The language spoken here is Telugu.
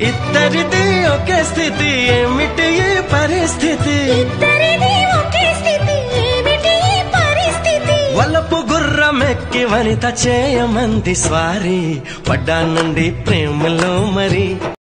ఇద్దరిది ఒకే స్థితి ఏమిటి ఈ పరిస్థితి? ఇద్దరిది ఒకే స్థితి వలపు గుర్రమెక్కి వనిత చేయమంది స్వారీ పడ్డానండి ప్రేమలో